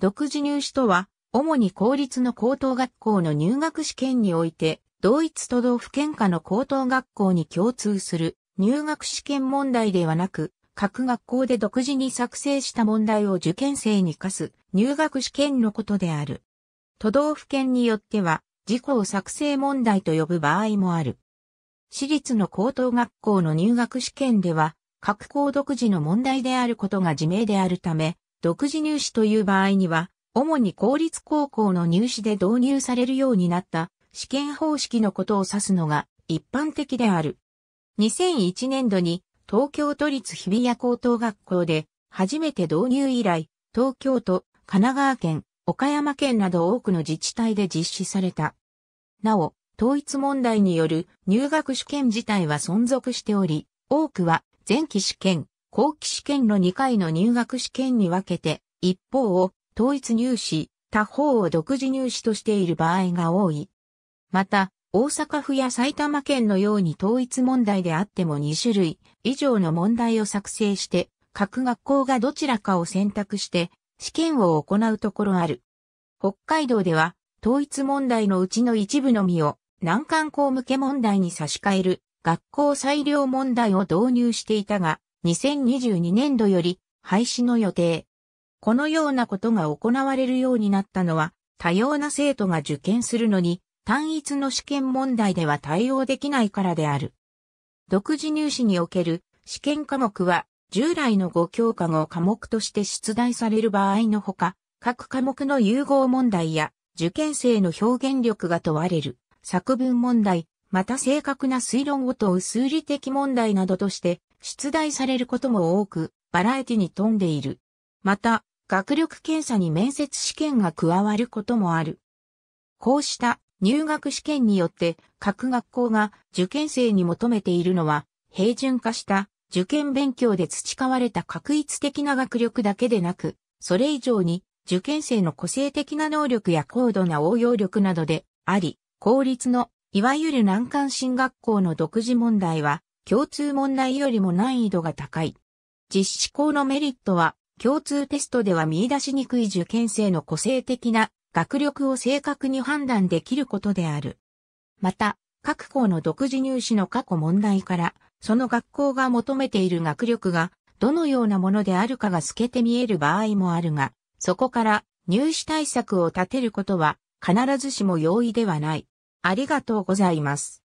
独自入試とは、主に公立の高等学校の入学試験において、同一都道府県下の高等学校に共通する入学試験問題ではなく、各学校で独自に作成した問題を受験生に課す入学試験のことである。都道府県によっては、自己作成問題と呼ぶ場合もある。私立の高等学校の入学試験では、各校独自の問題であることが自明であるため、独自入試という場合には、主に公立高校の入試で導入されるようになった試験方式のことを指すのが一般的である。2001年度に東京都立日比谷高等学校で初めて導入以来、東京都、神奈川県、岡山県など多くの自治体で実施された。なお、統一問題による入学試験自体は存続しており、多くは前期試験、後期試験の2回の入学試験に分けて、一方を統一入試、他方を独自入試としている場合が多い。また、大阪府や埼玉県のように統一問題であっても2種類以上の問題を作成して、各学校がどちらかを選択して試験を行うところある。北海道では統一問題のうちの一部のみを難関校向け問題に差し替える学校裁量問題を導入していたが、2022年度より廃止の予定。このようなことが行われるようになったのは、多様な生徒が受験するのに単一の試験問題では対応できないからである。独自入試における試験科目は従来の5教科後科目として出題される場合のほか、各科目の融合問題や受験生の表現力が問われる作文問題、また正確な推論を問う数理的問題などとして出題されることも多く、バラエティに富んでいる。また、学力検査に面接試験が加わることもある。こうした入学試験によって各学校が受験生に求めているのは平準化した受験勉強で培われた確一的な学力だけでなく、それ以上に受験生の個性的な能力や高度な応用力などであり、公立のいわゆる難関進学校の独自問題は共通問題よりも難易度が高い。実施校のメリットは共通テストでは見出しにくい受験生の個性的な学力を正確に判断できることである。また、各校の独自入試の過去問題から、その学校が求めている学力がどのようなものであるかが透けて見える場合もあるが、そこから入試対策を立てることは必ずしも容易ではない。ありがとうございます。